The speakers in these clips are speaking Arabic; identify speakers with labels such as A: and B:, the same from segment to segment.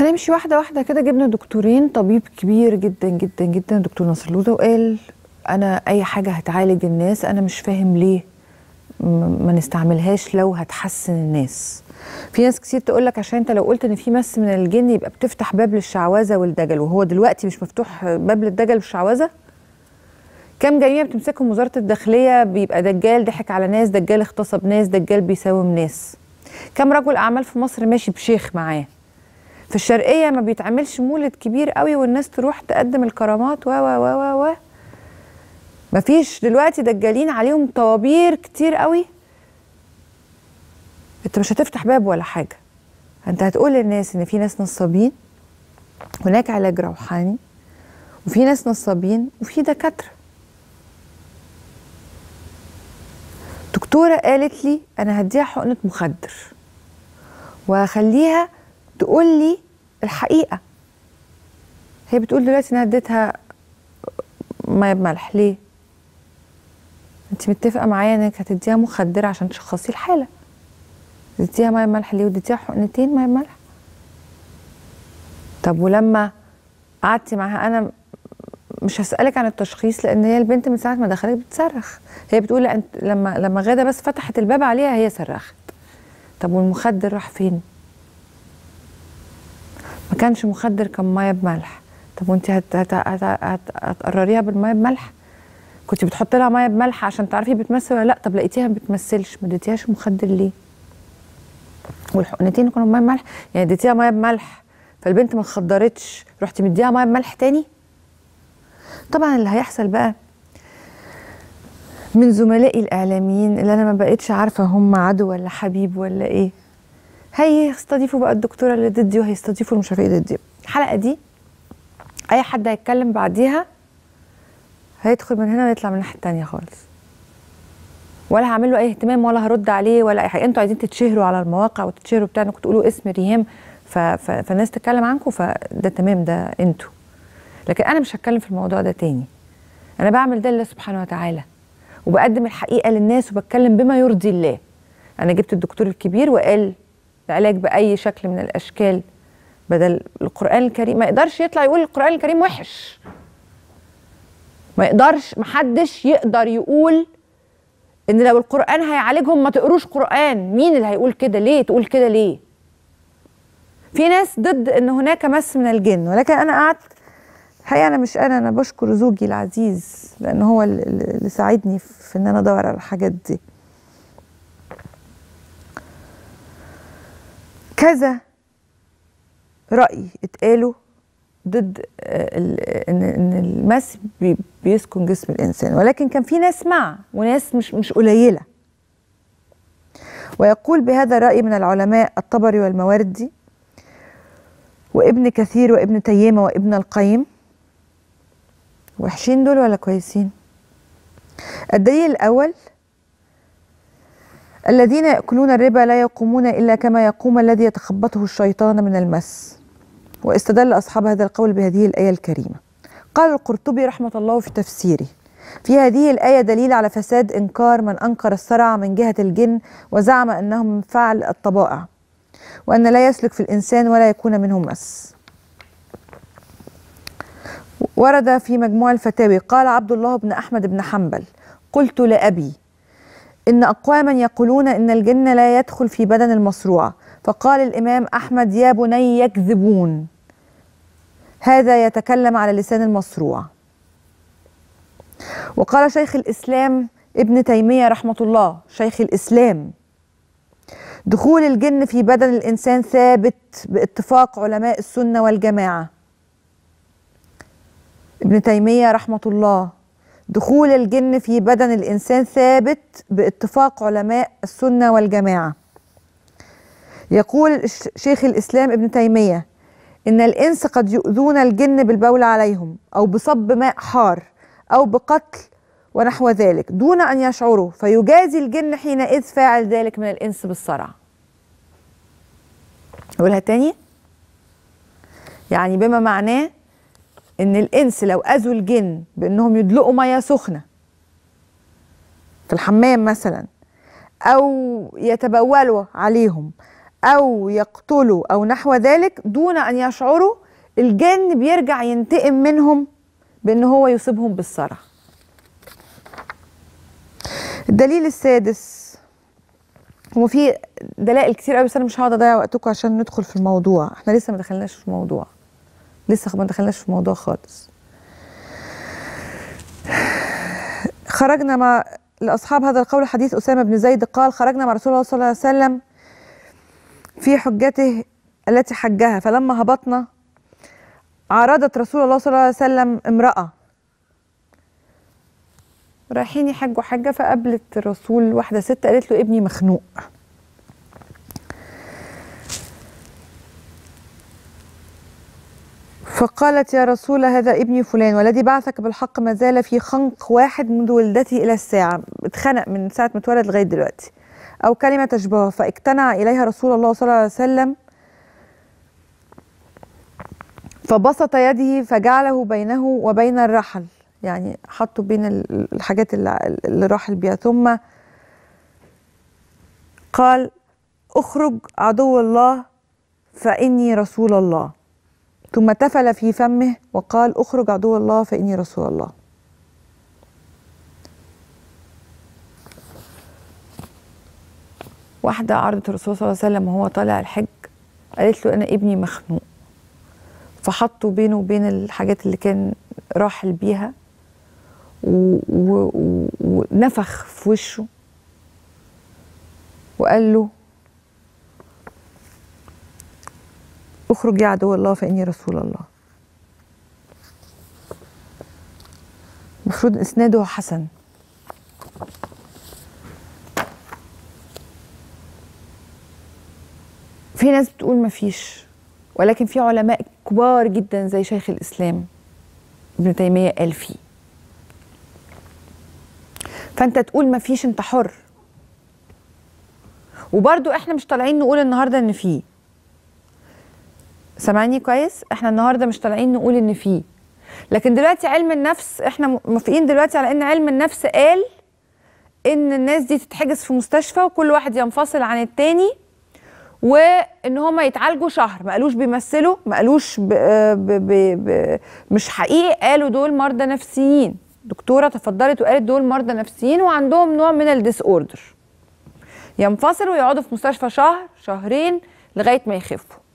A: هنمشي واحدة واحدة كده. جبنا دكتورين طبيب كبير جدا جدا جدا دكتور نصر لوده وقال أنا أي حاجة هتعالج الناس أنا مش فاهم ليه ما نستعملهاش لو هتحسن الناس. في ناس كتير تقول لك عشان أنت لو قلت إن في مس من الجن يبقى بتفتح باب للشعوذة والدجل وهو دلوقتي مش مفتوح باب للدجل والشعوذة؟ كام جريمة بتمسكهم وزارة الداخلية بيبقى دجال ضحك على ناس دجال اغتصب ناس دجال بيساوم ناس. كام رجل أعمال في مصر ماشي بشيخ معاه؟ في الشرقية ما بيتعملش مولد كبير قوي والناس تروح تقدم الكرامات و و و و و. مفيش دلوقتي دجالين عليهم طوابير كتير قوي. انت مش هتفتح باب ولا حاجة. انت هتقول للناس ان في ناس نصابين هناك علاج روحاني وفي ناس نصابين وفي دكاترة. دكتورة قالت لي أنا هديها حقنة مخدر وهخليها تقول لي الحقيقة. هي بتقول دلوقتي أنا اديتها مية بملح. ليه؟ أنت متفقة معايا إنك هتديها مخدر عشان تشخصي الحالة. اديتيها مية بملح ليه؟ واديتيها حقنتين مية بملح. طب ولما قعدتي معاها أنا مش هسألك عن التشخيص لأن هي البنت من ساعة ما دخلت بتصرخ. هي بتقول لما لما غادة بس فتحت الباب عليها هي صرخت. طب والمخدر راح فين؟ ما كانش مخدر كان مية بملح. طب وانت هت هت هت هت هتقرريها بالمية بملح؟ كنت بتحط لها مية بملح عشان تعرفي بتمثل ولا لأ؟ طب لقيتيها ما بتمثلش ما اديتيهاش مخدر ليه؟ والحقنتين كانوا مية بملح؟ يعني اديتيها مية بملح فالبنت ما اتخدرتش رحتي مديها مية بملح تاني؟ طبعا اللي هيحصل بقى من زملائي الإعلاميين اللي أنا ما بقتش عارفة هم عدو ولا حبيب ولا إيه هيستضيفوا بقى الدكتورة اللي ضدي وهيستضيفوا اللي مش عارفه إيه ضدي. الحلقة دي أي حد هيتكلم بعديها هيدخل من هنا ويطلع من الناحية التانية خالص. ولا هعمل له أي اهتمام ولا هرد عليه ولا أي حاجة. أنتوا عايزين تتشهروا على المواقع وتتشهروا بتاع انكم تقولوا اسم ريهام ف... ف... فالناس تتكلم عنكم فده تمام ده أنتوا. لكن أنا مش هتكلم في الموضوع ده تاني. أنا بعمل ده لله سبحانه وتعالى. وبقدم الحقيقة للناس وبتكلم بما يرضي الله. أنا جبت الدكتور الكبير وقال العلاج بأي شكل من الأشكال بدل القرآن الكريم. ما يقدرش يطلع يقول القرآن الكريم وحش. ما يقدرش محدش يقدر يقول إن لو القرآن هيعالجهم ما تقروش قرآن. مين اللي هيقول كده ليه؟ تقول كده ليه؟ في ناس ضد إن هناك مس من الجن ولكن أنا قعدت الحقيقة أنا مش أنا أنا بشكر زوجي العزيز لأن هو اللي ساعدني في إن أنا أدور على الحاجات دي. كذا رأي اتقالوا ضد إن إن المس بيسكن جسم الإنسان. ولكن كان في ناس مع وناس مش مش قليلة. ويقول بهذا الرأي من العلماء الطبري والمواردي وابن كثير وابن تيمة وابن القيم. وحشين دول ولا كويسين؟ الدليل الأول الذين يأكلون الربا لا يقومون إلا كما يقوم الذي يتخبطه الشيطان من المس. واستدل أصحاب هذا القول بهذه الآية الكريمة. قال القرطبي رحمة الله في تفسيره في هذه الآية دليل على فساد إنكار من أنكر الصرع من جهة الجن وزعم أنه من فعل الطبائع وأن لا يسلك في الإنسان ولا يكون منه مس. ورد في مجموع الفتاوي قال عبد الله بن أحمد بن حنبل قلت لأبي إن أقواما يقولون إن الجن لا يدخل في بدن المصروع. فقال الإمام أحمد يا بني يكذبون. هذا يتكلم على لسان المصروع. وقال شيخ الإسلام ابن تيمية رحمة الله شيخ الإسلام دخول الجن في بدن الإنسان ثابت باتفاق علماء السنة والجماعة. ابن تيمية رحمة الله دخول الجن في بدن الإنسان ثابت باتفاق علماء السنة والجماعة. يقول شيخ الإسلام ابن تيمية إن الإنس قد يؤذون الجن بالبول عليهم أو بصب ماء حار أو بقتل ونحو ذلك دون أن يشعروا فيجازي الجن حينئذ فاعل ذلك من الإنس بالصرع. أقولها تاني؟ يعني بما معناه إن الإنس لو أذوا الجن بإنهم يدلقوا مياه سخنة في الحمام مثلا أو يتبولوا عليهم أو يقتلوا أو نحو ذلك دون أن يشعروا الجن بيرجع ينتقم منهم بإن هو يصيبهم بالصرع الدليل السادس هو في دلائل كتير قوي بس أنا مش هقعد أضيع وقتكم عشان ندخل في الموضوع. إحنا لسه ما دخلناش في الموضوع. لسه ما دخلناش في الموضوع خالص. خرجنا مع لأصحاب هذا القول حديث أسامة بن زيد قال خرجنا مع رسول الله صلى الله عليه وسلم في حجته التي حجها فلما هبطنا عارضت رسول الله صلى الله عليه وسلم امرأة. رايحين يحجوا حجه فقابلت الرسول واحدة ست قالت له ابني مخنوق. فقالت يا رسول هذا ابني فلان والذي بعثك بالحق ما زال في خنق واحد منذ ولدته إلى الساعة اتخنق من ساعة ما اتولد لغاية دلوقتي. أو كلمة تشبهه فاجتنع إليها رسول الله صلى الله عليه وسلم. فبسط يده فجعله بينه وبين الرحل يعني حطه بين ال- الحاجات اللي راحل بيها. ثم قال أخرج عدو الله فإني رسول الله. ثم تفل في فمه وقال اخرج عدو الله فإني رسول الله. واحدة عرضت الرسول صلى الله عليه وسلم وهو طالع الحج قالت له أنا ابني مخنوق. فحطوا بينه وبين الحاجات اللي كان راحل بيها ونفخ في وشه وقال له أخرج يا عدو الله فإني رسول الله. المفروض إسناده حسن. في ناس بتقول مفيش ولكن في علماء كبار جدا زي شيخ الإسلام ابن تيمية قال فيه. فأنت تقول مفيش أنت حر. وبرضو إحنا مش طالعين نقول النهارده إن فيه. سامعني كويس؟ إحنا النهارده مش طالعين نقول إن فيه لكن دلوقتي علم النفس إحنا موافقين دلوقتي على إن علم النفس قال إن الناس دي تتحجز في مستشفى وكل واحد ينفصل عن التاني وإن هما يتعالجوا شهر. ما قالوش بيمثلوا ما قالوش ب ب ب ب مش حقيقي قالوا دول مرضى نفسيين. دكتورة تفضلت وقالت دول مرضى نفسيين وعندهم نوع من الديس أوردر. ينفصلوا ويقعدوا في مستشفى شهر شهرين لغاية ما يخفوا.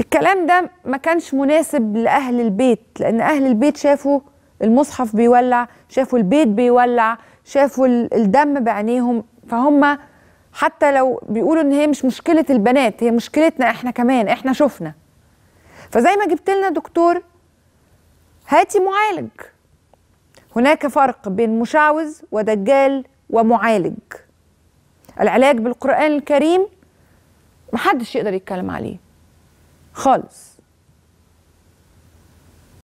A: الكلام ده ما كانش مناسب لأهل البيت لأن أهل البيت شافوا المصحف بيولع شافوا البيت بيولع شافوا ال- الدم بعينيهم. فهم حتى لو بيقولوا إن هي مش مشكلة البنات هي مشكلتنا إحنا كمان إحنا شفنا. فزي ما جبت لنا دكتور هاتي معالج. هناك فرق بين مشعوذ ودجال ومعالج. العلاج بالقرآن الكريم محدش يقدر يتكلم عليه. خالص.